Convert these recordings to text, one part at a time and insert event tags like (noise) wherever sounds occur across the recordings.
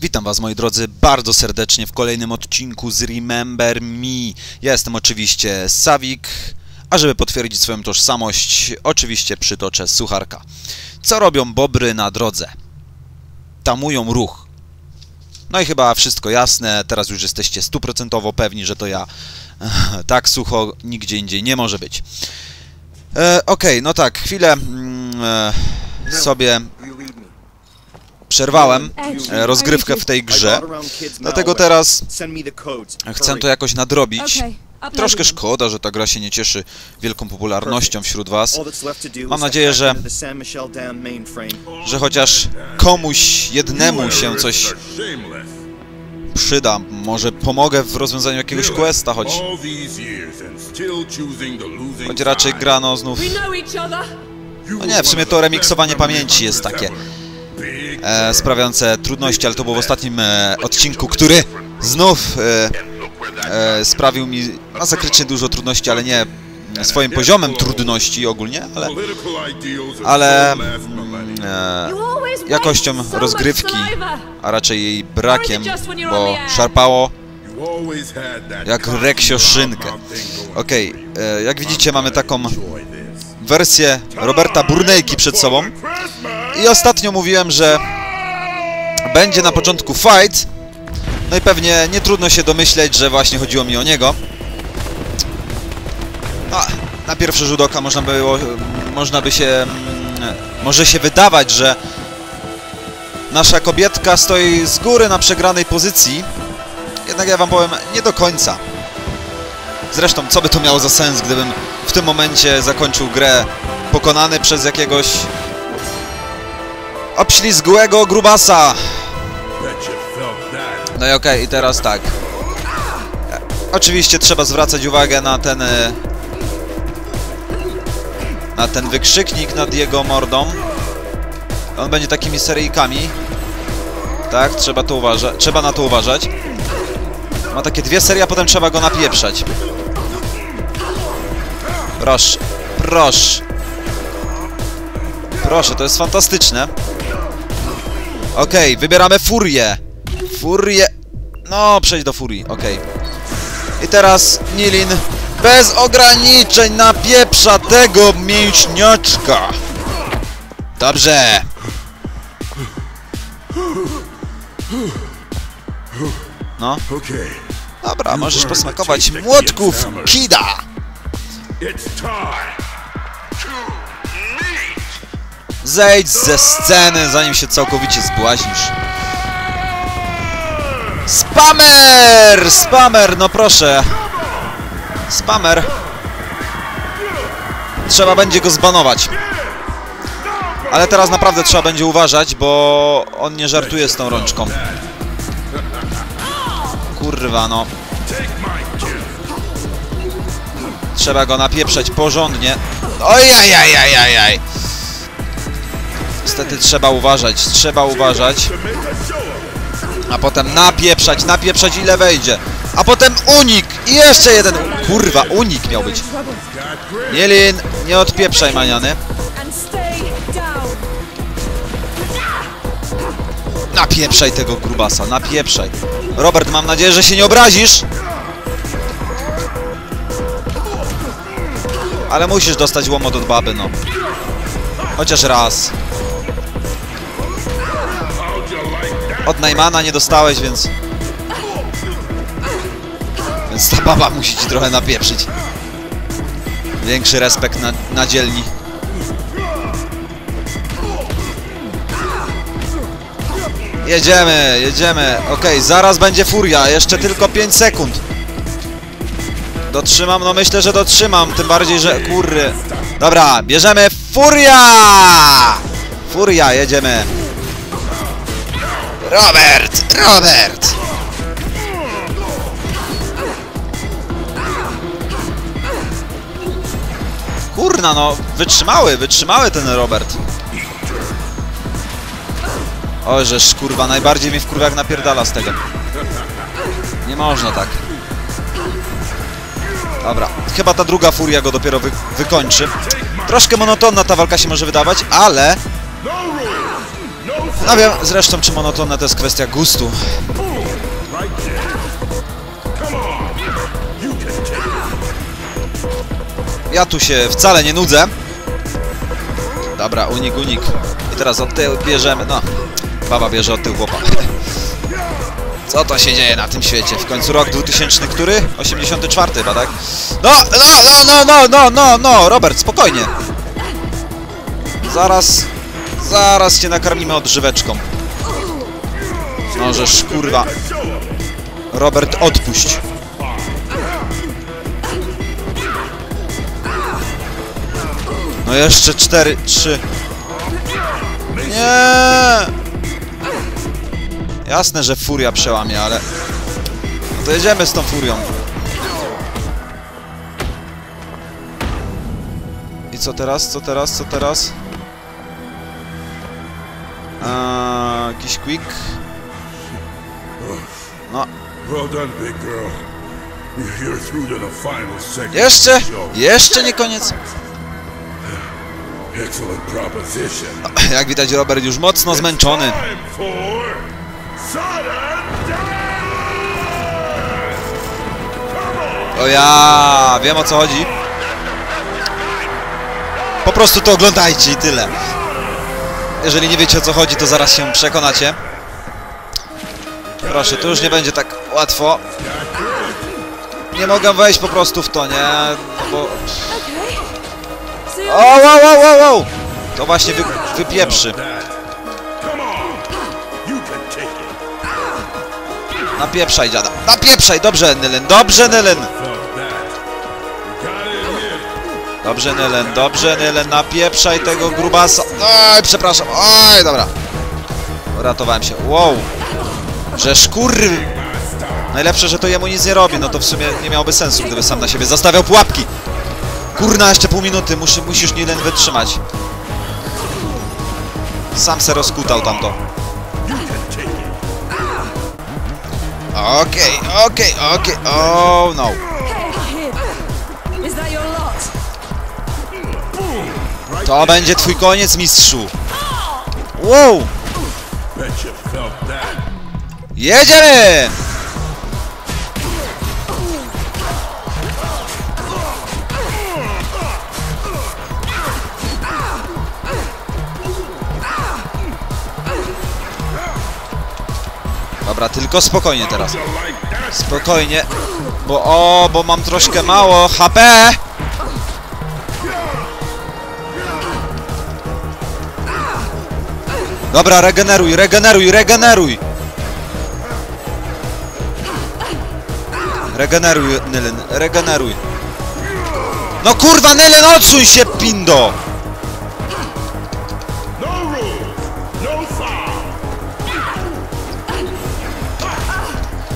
Witam Was, moi drodzy, bardzo serdecznie w kolejnym odcinku z Remember Me. Ja jestem oczywiście Savik, a żeby potwierdzić swoją tożsamość, oczywiście przytoczę sucharka. Co robią bobry na drodze? Tamują ruch. No i chyba wszystko jasne, teraz już jesteście stuprocentowo pewni, że to ja. (laughs) Tak sucho nigdzie indziej nie może być. E, Okej, no tak, chwilę mm, e, sobie przerwałem e, rozgrywkę w tej grze, dlatego teraz chcę to jakoś nadrobić. Troszkę szkoda, że ta gra się nie cieszy wielką popularnością wśród was, Mam nadzieję, że że chociaż komuś jednemu się coś przyda. Może pomogę w rozwiązaniu jakiegoś questa, choć, choć raczej gra no znów... No nie, w sumie to remiksowanie pamięci jest takie e, sprawiające trudności, ale to było w ostatnim e, odcinku, który znów e, e, sprawił mi masakrycznie dużo trudności, ale nie swoim poziomem trudności ogólnie, ale, ale mm, e, jakością rozgrywki, a raczej jej brakiem, bo szarpało jak reksio szynkę. Okej, e, jak widzicie mamy taką wersję Roberta Burnejki przed sobą i ostatnio mówiłem, że będzie na początku fight, no i pewnie nie trudno się domyśleć, że właśnie chodziło mi o niego. No, na pierwszy rzut oka można, było, można by się... mm, Może się wydawać, że nasza kobietka stoi z góry na przegranej pozycji. Jednak ja wam powiem, nie do końca. Zresztą, co by to miało za sens, gdybym w tym momencie zakończył grę pokonany przez jakiegoś obślizgłego grubasa. No i okej, i teraz tak. Oczywiście trzeba zwracać uwagę na ten... e, Na ten wykrzyknik nad jego mordą. On będzie takimi seryjkami. Tak, trzeba to uważać. Trzeba na to uważać. Ma takie dwie serie, a potem trzeba go napieprzać. Proszę, proszę. Proszę, to jest fantastyczne. Okej, wybieramy furię. Furię. No, przejdź do furii, okej. I teraz Nilin bez ograniczeń napieprza tego mięśniaczka. Dobrze. No, Okay, dobra, możesz posmakować młotków Kida. it's time to. Zejdź ze sceny, zanim się całkowicie zbłaźnisz. Spamer! Spamer, no proszę. Spamer. Trzeba będzie go zbanować. Ale teraz naprawdę trzeba będzie uważać, bo on nie żartuje z tą rączką. Kurwa, no. Trzeba go napieprzeć porządnie. Ojajajajajaj. Niestety trzeba uważać, trzeba uważać. A potem napieprzać, napieprzać ile wejdzie. A potem unik! I jeszcze jeden! Kurwa, unik miał być. Nielin, nie odpieprzaj maniany. Napieprzaj tego grubasa, napieprzaj. Robert, mam nadzieję, że się nie obrazisz. Ale musisz dostać łomot od baby, no. Chociaż raz. Od Najmana nie dostałeś, więc... Więc ta baba musi ci trochę napieprzyć. Większy respekt na, na dzielni. Jedziemy, jedziemy. Okej, zaraz będzie furia. Jeszcze tylko 5 sekund. Dotrzymam? No myślę, że dotrzymam. Tym bardziej, że... Kurry. Dobra, bierzemy furia! Furia, jedziemy. Robert! Robert! Kurna, no, wytrzymały, wytrzymały ten Robert. O, żeż kurwa, najbardziej mnie wkurwa jak napierdala z tego. Nie można tak. Dobra, chyba ta druga furia go dopiero wy wykończy. Troszkę monotonna ta walka się może wydawać, ale... No wiem, zresztą czy monotonne to jest kwestia gustu. Ja tu się wcale nie nudzę. Dobra, unik, unik. I teraz od tyłu bierzemy, no. Baba bierze od tyłu chłopa. (laughs) Co to się dzieje na tym świecie? W końcu rok 2000, który? 84 chyba, tak? No, no, no, no, no, no, no, no, Robert, spokojnie. Zaraz, zaraz cię nakarmimy odżyweczką. No, żeż, kurwa. Robert, odpuść. No jeszcze cztery, trzy. Nie! Jasne, że furia przełamie, ale... No to jedziemy z tą furią. I co teraz? Co teraz? Co teraz? Jakiś quick? No, Well done, big girl. You're through to the final segment. jeszcze! Jeszcze nie koniec. Excellent proposition. (laughs) Jak widać, Robert już mocno zmęczony. O ja wiem o co chodzi. Po prostu to oglądajcie i tyle. Jeżeli nie wiecie o co chodzi, to zaraz się przekonacie. Proszę, tu już nie będzie tak łatwo. Nie mogę wejść po prostu w to, nie? No bo... O, wow, wow, wow, wow! To właśnie wy, wypieprzy. Napieprzaj, dziada. Napieprzaj! Dobrze, Nylen, dobrze, Nylen! Dobrze, Nylen, dobrze, Nylen, napieprzaj tego grubasa. Oj, przepraszam, oj, dobra. Uratowałem się. Wow. Że szkurry. Najlepsze, że to jemu nic nie robi, no to w sumie nie miałoby sensu, gdyby sam na siebie zastawiał pułapki. Kurna, jeszcze pół minuty, musi, musisz Nylen wytrzymać. Sam se rozkutał tamto. Okej, okej, okej, oh no. To będzie twój koniec, mistrzu. Wow. Jedziemy! Dobra, tylko spokojnie teraz. Spokojnie. Bo o, bo mam troszkę mało HP. Dobra, regeneruj, regeneruj, regeneruj. Regeneruj, Nylen, regeneruj. No kurwa, Nylen, odsuń się, pindo! No. No.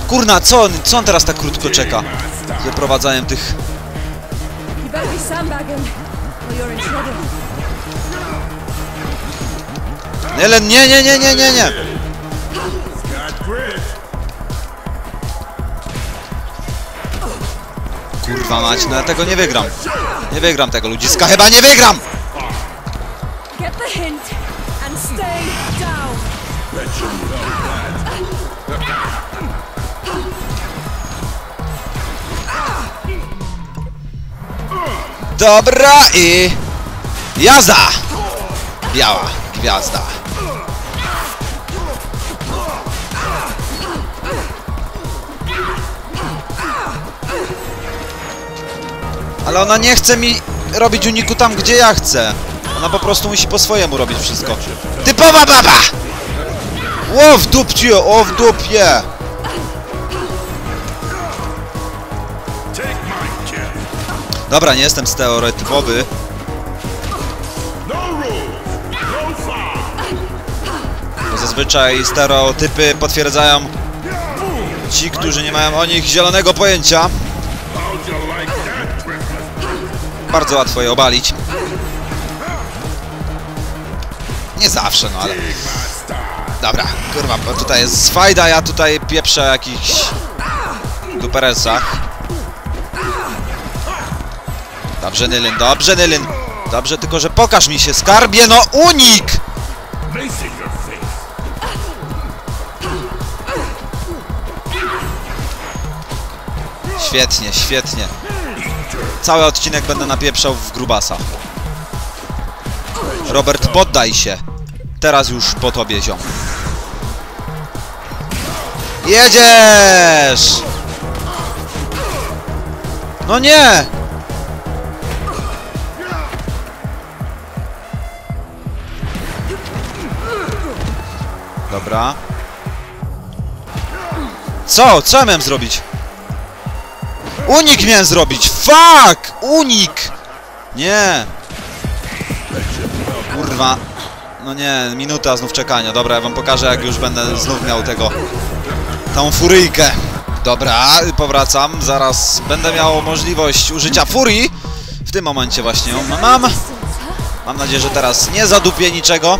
Kurna, co on, co on teraz tak krótko czeka? Z wyprowadzaniem tych... Nylen, nie, nie, nie, nie, nie, nie! Kurwa mać, no ja tego nie wygram. Nie wygram tego ludziska, chyba nie wygram! Dobra i... Jazda! Biała gwiazda. Ale ona nie chce mi robić uniku tam, gdzie ja chcę. Ona po prostu musi po swojemu robić wszystko. Typowa baba! O w dupcie, o w dupie! Dobra, nie jestem stereotypowy. Bo zazwyczaj stereotypy potwierdzają ci, którzy nie mają o nich zielonego pojęcia. Bardzo łatwo je obalić. Nie zawsze, no ale... Dobra, kurwa, bo tutaj jest swajda, ja tutaj pieprzę o jakichś duperelsach. Dobrze, Nylin, dobrze, Nylin. Dobrze, tylko że pokaż mi się, skarbie, no unik! Świetnie, świetnie. Cały odcinek będę napieprzał w grubasa. Robert, poddaj się. Teraz już po tobie, ziom. Jedziesz! No nie! Dobra. Co? Co miałem zrobić? Unik miałem zrobić! Fuck! Unik! Nie! Kurwa. No nie, minuta znów czekania. Dobra, ja wam pokażę jak już będę znów miał tego... Tą furyjkę. Dobra, powracam. Zaraz będę miał możliwość użycia furii. W tym momencie właśnie ją mam. Mam nadzieję, że teraz nie zadupię niczego.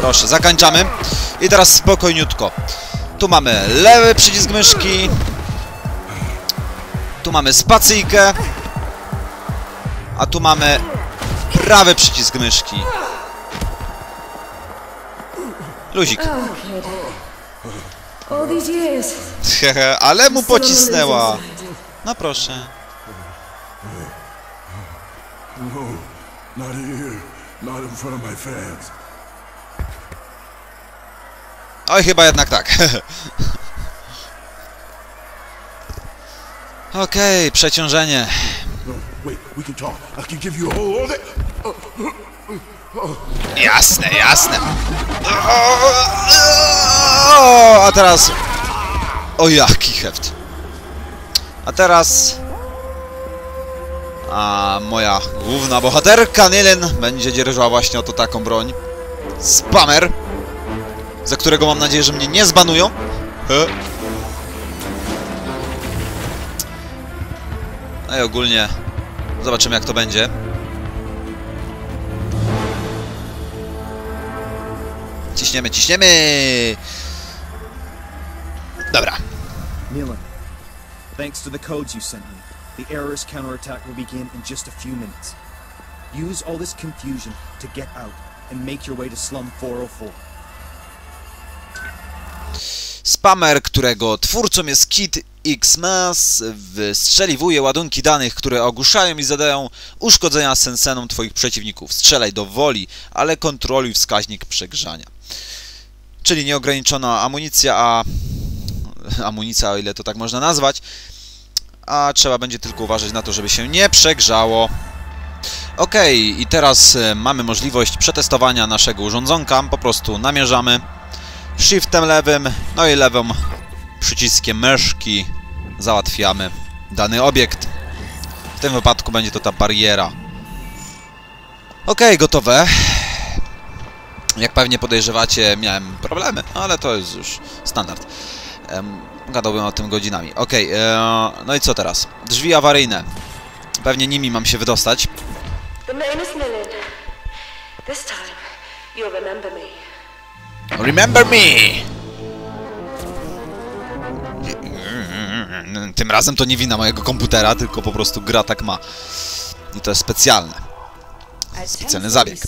Proszę, zakończamy. I teraz spokojniutko. Tu mamy lewy przycisk myszki. Tu mamy spacyjkę. A tu mamy prawy przycisk myszki. Luzik. (laughs) Ale mu pocisnęła. No proszę. Oj, chyba jednak tak. (laughs) Okej, przeciążenie. No, wait, we can talk. I can give you a whole other... Jasne, jasne. O, a teraz... O jaki heft. A teraz... A moja główna bohaterka, Nilin, będzie dzierżyła właśnie oto taką broń. Spammer. Za którego mam nadzieję, że mnie nie zbanują. He. No i ogólnie... Zobaczymy jak to będzie. Ciśniemy, ciśniemy! Dobra. Milan, thanks to the codes you sent me, the error's counterattack will begin in just a few minutes. Use all this confusion to get out and make your way to Slum 404. Spammer, którego twórcą jest Kid Xmas, wystrzeliwuje ładunki danych, które ogłuszają i zadają uszkodzenia sensenom twoich przeciwników. Strzelaj do woli, ale kontroluj wskaźnik przegrzania. Czyli nieograniczona amunicja, a... (laughs) amunicja, o ile to tak można nazwać, a trzeba będzie tylko uważać na to, żeby się nie przegrzało. Okej, i teraz e, mamy możliwość przetestowania naszego urządzonka. Po prostu namierzamy shiftem lewym, no i lewym przyciskiem myszki załatwiamy dany obiekt. W tym wypadku będzie to ta bariera. Okej, gotowe. Jak pewnie podejrzewacie, miałem problemy, ale to jest już standard. Gadałbym o tym godzinami. Okej, e, no i co teraz? Drzwi awaryjne. Pewnie nimi mam się wydostać. The name is Lillian. This time, you'll remember me. Remember me! Tym razem to nie wina mojego komputera, tylko po prostu gra tak ma. I to jest specjalne. Specjalny zabieg.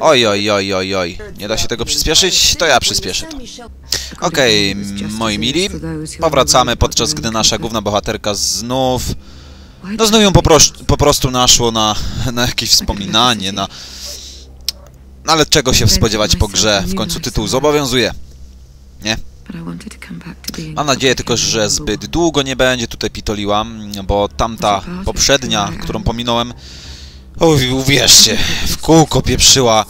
Oj, oj, oj, oj, oj. Nie da się tego przyspieszyć? To ja przyspieszę to. Okej, moi mili, powracamy podczas gdy nasza główna bohaterka znów... No znów ją po, po prostu naszło na, na jakieś wspominanie, na... (laughs) No ale czego się spodziewać po grze? W końcu tytuł zobowiązuje. Nie? Mam nadzieję tylko, że zbyt długo nie będzie tutaj pitoliła, bo tamta poprzednia, którą pominąłem, o, uwierzcie, w kółko pieprzyła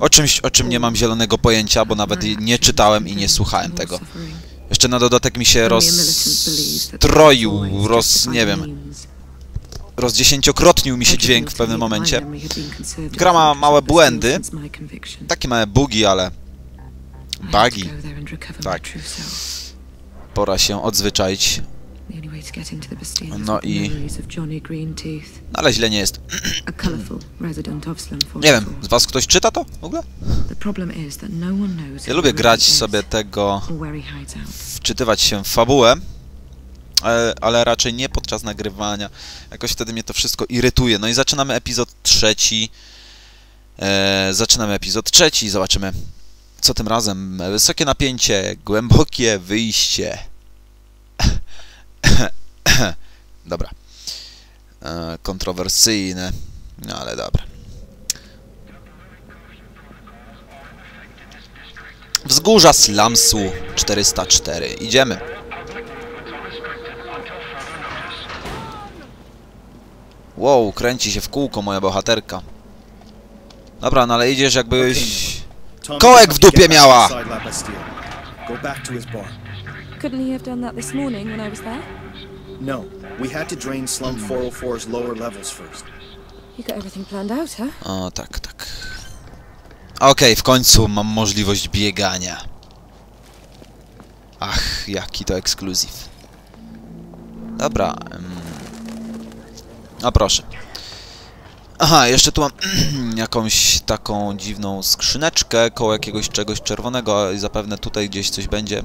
o czymś, o czym nie mam zielonego pojęcia, bo nawet nie czytałem i nie słuchałem tego. Jeszcze na dodatek mi się rozstroił, roz... nie wiem, rozdziesięciokrotnił mi się dźwięk w pewnym momencie. Gra ma małe błędy, takie małe bugi, ale bugi, tak. pora się odzwyczaić. No i... No ale źle nie jest. Nie wiem, z was ktoś czyta to w ogóle? Ja lubię grać sobie tego, wczytywać się w fabułę, ale, ale raczej nie podczas nagrywania. Jakoś wtedy mnie to wszystko irytuje. No i zaczynamy epizod trzeci. E, zaczynamy epizod trzeci zobaczymy, co tym razem. Wysokie napięcie, głębokie wyjście. (coughs) dobra. E, kontrowersyjne, no ale dobra. Wzgórza Slamsu 404. Idziemy. Wow, kręci się w kółko moja bohaterka. Dobra, no ale idziesz jakbyś... Kołek w dupie miała. Couldn't he have done that this morning when I was there? No, we had to drain Slum 404's lower levels first. You got everything planned out, huh? O, tak, tak. Okej, w końcu mam możliwość biegania. Ach, jaki to ekskluzyw. Dobra. em. A proszę. Aha, jeszcze tu mam (clears throat) jakąś taką dziwną skrzyneczkę koło jakiegoś czegoś czerwonego i zapewne tutaj gdzieś coś będzie.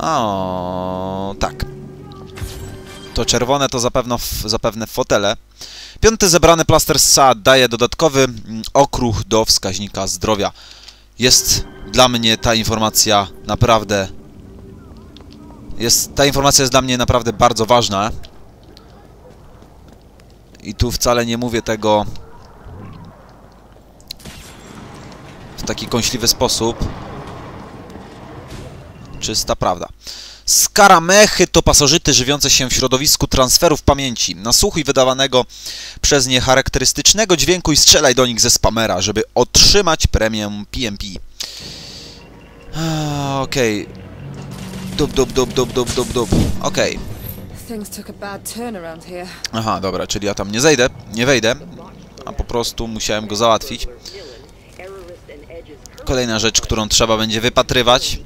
O, tak. To czerwone to zapewne, zapewne fotele. Piąty zebrany plaster SAD daje dodatkowy mm, okruch do wskaźnika zdrowia. Jest dla mnie ta informacja naprawdę... Jest, ta informacja jest dla mnie naprawdę bardzo ważna. I tu wcale nie mówię tego w taki kąśliwy sposób. Czysta prawda. Skaramechy to pasożyty żywiące się w środowisku transferów pamięci, nasłuchuj wydawanego przez nie charakterystycznego dźwięku i strzelaj do nich ze spamera, żeby otrzymać premię PMP. Okej. Dub, dub, dub, dub, dub, dub, dub. Okej. Things Aha, dobra, czyli ja tam nie zejdę, nie wejdę, a po prostu musiałem go załatwić. Kolejna rzecz, którą trzeba będzie wypatrywać.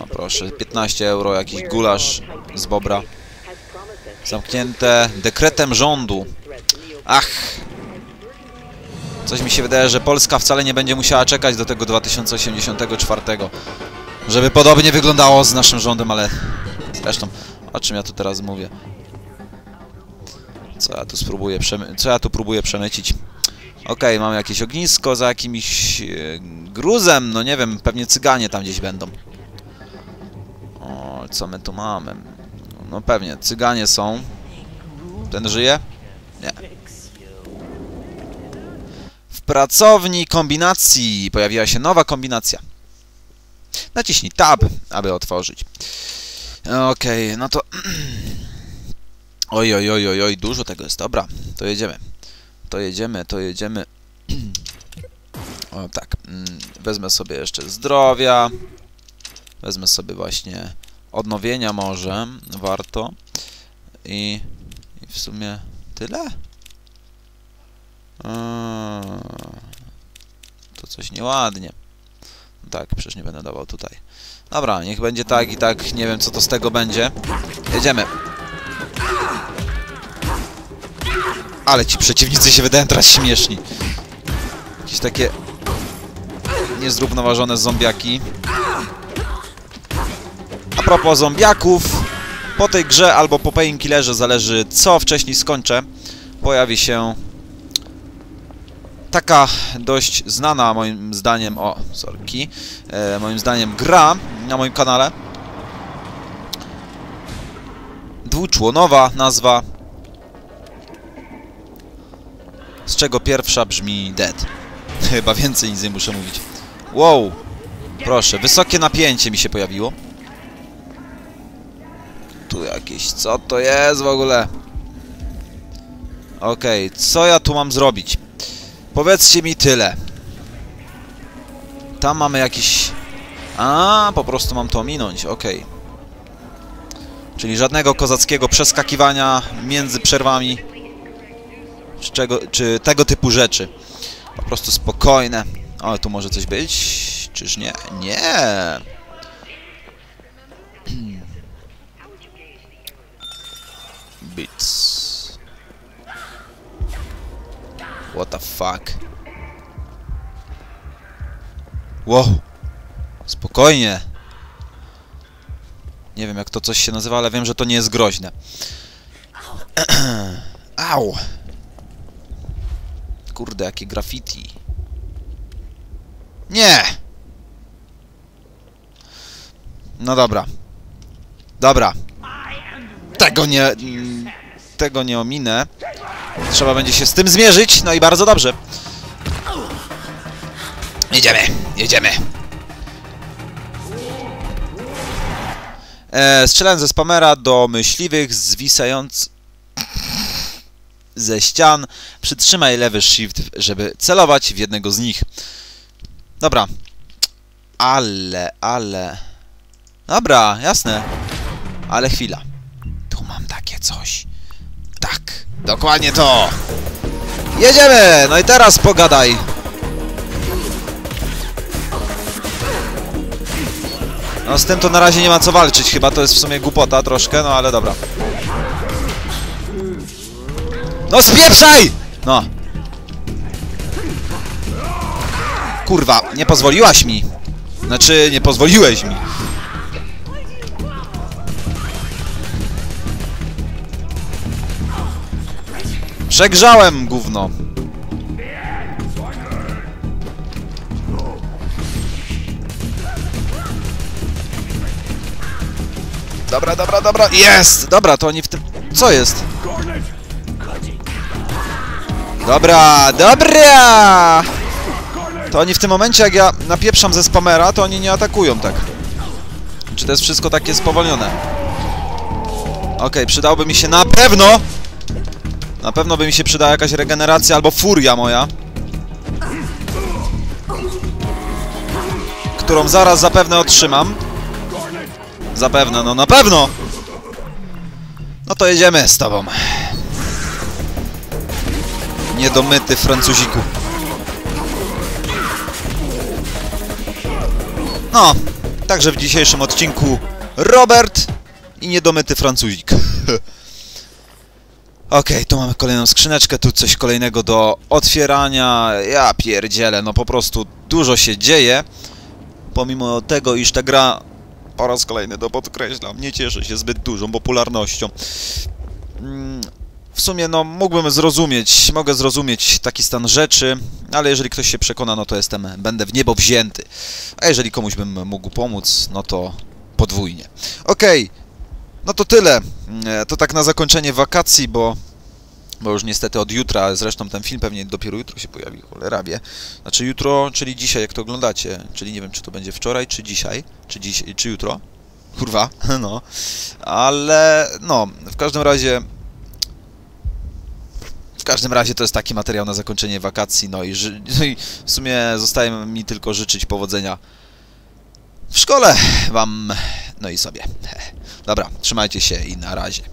O, proszę, 15 euro, jakiś gulasz z bobra. Zamknięte dekretem rządu. Ach! Coś mi się wydaje, że Polska wcale nie będzie musiała czekać do tego 2084, żeby podobnie wyglądało z naszym rządem, ale zresztą, o czym ja tu teraz mówię? Co ja tu spróbuję. Co ja tu próbuję przemycić? Okej, mam jakieś ognisko za jakimś e, gruzem, no nie wiem, pewnie cyganie tam gdzieś będą. O, co my tu mamy? No pewnie, cyganie są. Ten żyje? Nie. W pracowni kombinacji pojawiła się nowa kombinacja. Naciśnij Tab, aby otworzyć. Okej, no to... (clears throat) Oj, oj, oj, oj, oj, dużo tego jest. Dobra, to jedziemy. To jedziemy, to jedziemy. (clears throat) O, tak. mm, Wezmę sobie jeszcze zdrowia. Wezmę sobie właśnie odnowienia może. Warto. I, i w sumie tyle? To coś nieładnie. Tak, przecież nie będę dawał tutaj. Dobra, niech będzie tak i tak. Nie wiem, co to z tego będzie. Jedziemy. Ale ci przeciwnicy się wydają teraz śmieszni. Jakieś takie niezrównoważone zombiaki. A propos zombiaków, po tej grze albo po Painkillerze, zależy co wcześniej skończę, pojawi się taka dość znana moim zdaniem, o, sorki, e, moim zdaniem gra na moim kanale. Dwuczłonowa nazwa, z czego pierwsza brzmi Dead. (laughs) Chyba więcej nic nie muszę mówić. Wow! Proszę, wysokie napięcie mi się pojawiło. Tu jakieś... Co to jest w ogóle? Okej, okay, co ja tu mam zrobić? Powiedzcie mi tyle. Tam mamy jakiś... A, po prostu mam to ominąć, okej. Okay. Czyli żadnego kozackiego przeskakiwania między przerwami czy, czego, czy tego typu rzeczy. Po prostu spokojne. O, tu może coś być? Czyż nie? Nie! What the fuck? Wow! Spokojnie! Nie wiem jak to coś się nazywa, ale wiem, że to nie jest groźne. (clears throat) Au! Kurde, jakie graffiti. Nie! No dobra. Dobra. tego nie... tego nie ominę. Trzeba będzie się z tym zmierzyć, no i bardzo dobrze. Jedziemy, jedziemy. E, strzelałem ze spamera do myśliwych zwisając ze ścian. Przytrzymaj lewy shift, żeby celować w jednego z nich. Dobra. Ale, ale... Dobra, jasne. Ale chwila. Tu mam takie coś. Tak, dokładnie to. Jedziemy! No i teraz pogadaj. No z tym to na razie nie ma co walczyć, chyba to jest w sumie głupota troszkę, no ale dobra. No spieprzaj! No. Kurwa, nie pozwoliłaś mi. Znaczy, nie pozwoliłeś mi. Przegrzałem, gówno. Dobra, dobra, dobra. Jest! Dobra, to oni w tym... Co jest? Dobra, dobra! To oni w tym momencie, jak ja napieprzam ze spamera, to oni nie atakują tak. Czy to jest wszystko takie spowolnione? Okej, przydałby mi się na pewno... Na pewno by mi się przydała jakaś regeneracja albo furia moja. Którą zaraz zapewne otrzymam. Zapewne, no na pewno! No to jedziemy z tobą. Niedomyty Francuziku. No, także w dzisiejszym odcinku Robert i niedomyty Francuzik. (laughs) Okej, tu mamy kolejną skrzyneczkę, tu coś kolejnego do otwierania. Ja pierdzielę, no po prostu dużo się dzieje. Pomimo tego, iż ta gra po raz kolejny to podkreślam, nie cieszy się zbyt dużą popularnością. Mm, W sumie, no, mógłbym zrozumieć, mogę zrozumieć taki stan rzeczy, ale jeżeli ktoś się przekona, no to jestem, będę w niebo wzięty. A jeżeli komuś bym mógł pomóc, no to podwójnie. Okej, no to tyle. E, To tak na zakończenie wakacji, bo bo już niestety od jutra, zresztą ten film pewnie dopiero jutro się pojawi, cholera wie. Znaczy jutro, czyli dzisiaj, jak to oglądacie, czyli nie wiem, czy to będzie wczoraj, czy dzisiaj, czy dziś, czy jutro. Kurwa, (laughs) no. Ale, no, w każdym razie... W każdym razie to jest taki materiał na zakończenie wakacji, no i, (laughs) no i w sumie zostaje mi tylko życzyć powodzenia w szkole wam, no i sobie. (laughs) Dobra, trzymajcie się i na razie.